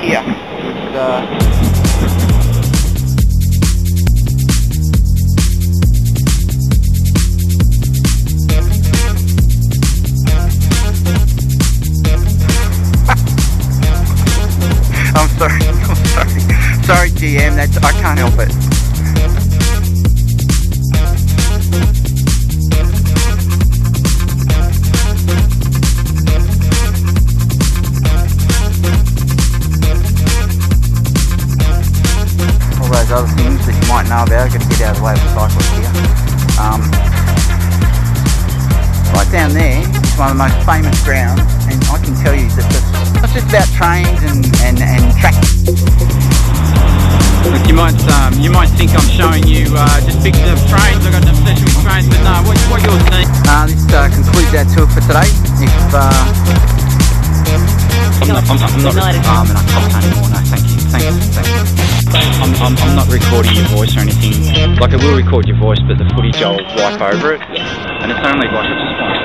here. Uh, I'm sorry, I'm sorry. Sorry GM, that's I can't help it. All those other things that you might know about, got to get out of the way of the cyclist here. Um, right down there is one of the most famous grounds, and I can tell you that it's not just about trains and, and, and track Look, you might um, you might think I'm showing you uh, just pictures of trains. I've got an obsession with trains, but no, what, what you're seeing. Uh, this uh, concludes our tour for today. If uh, I'm not, I'm not, I'm not, I'm not cost anymore. No, thank you, I'm, not recording your voice or anything. Like I will record your voice, but the footage I'll wipe over it, and it's only like a